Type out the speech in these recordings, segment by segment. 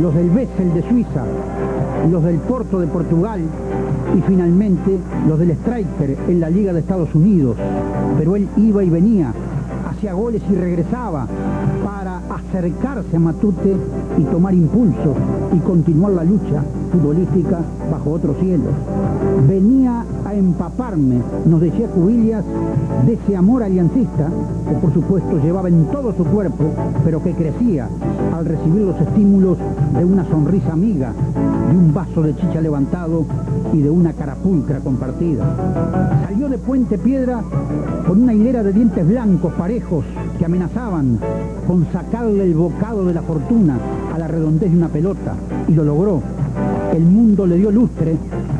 los del Bessel de Suiza, los del Porto de Portugal y finalmente los del Striker en la Liga de Estados Unidos. Pero él iba y venía, hacía goles y regresaba para acercarse a Matute y tomar impulso y continuar la lucha futbolística bajo otros cielos. Venía empaparme, nos decía Cubillas, de ese amor aliancista que por supuesto llevaba en todo su cuerpo, pero que crecía al recibir los estímulos de una sonrisa amiga, de un vaso de chicha levantado y de una carapulcra compartida. Salió de Puente Piedra con una hilera de dientes blancos parejos que amenazaban con sacarle el bocado de la fortuna a la redondez de una pelota y lo logró. El mundo le dio lustre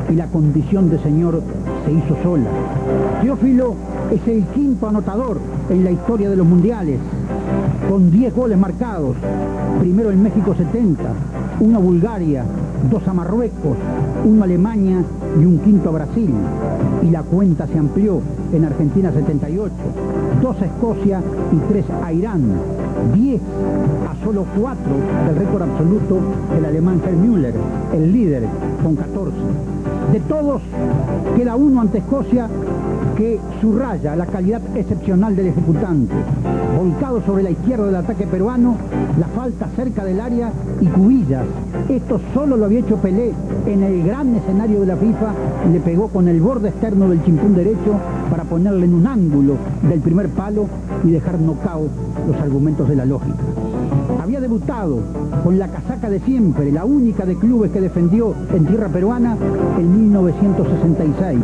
y la condición de señor se hizo sola. Teófilo es el quinto anotador en la historia de los mundiales, con 10 goles marcados, primero en México 70, uno Bulgaria, dos a Marruecos, uno a Alemania y un quinto a Brasil. Y la cuenta se amplió en Argentina 78, dos a Escocia y tres a Irán, 10 a solo cuatro del récord absoluto del alemán Herr Müller, el líder, con 14. De todos, queda uno ante Escocia que subraya la calidad excepcional del ejecutante. Volcado sobre la izquierda del ataque peruano, la falta cerca del área y cubillas. Esto solo lo había hecho Pelé en el gran escenario de la FIFA, le pegó con el borde externo del chimpún derecho para ponerle en un ángulo del primer palo y dejar nocao los argumentos de la lógica. Debutado con la casaca de siempre, la única de clubes que defendió en tierra peruana en 1966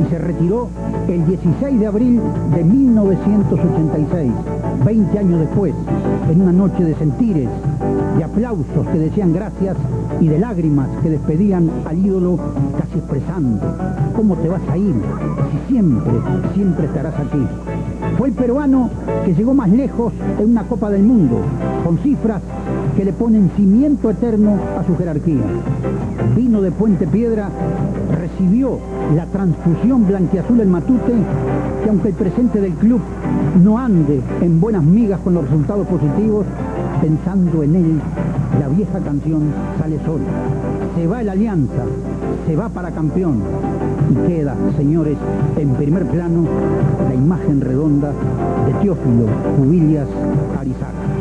y se retiró el 16 de abril de 1986, 20 años después, en una noche de sentires, de aplausos que decían gracias y de lágrimas que despedían al ídolo casi expresando, ¿cómo te vas a ir si siempre, siempre estarás aquí? Fue el peruano que llegó más lejos en una Copa del Mundo, con cifras que le ponen cimiento eterno a su jerarquía. Vino de Puente Piedra, recibió la transfusión blanquiazul en Matute, que aunque el presente del club no ande en buenas migas con los resultados positivos, pensando en él, la vieja canción sale sola. Se va el Alianza, se va para campeón y queda, señores, en primer plano la imagen redonda de Teófilo Jubilias Arizaga.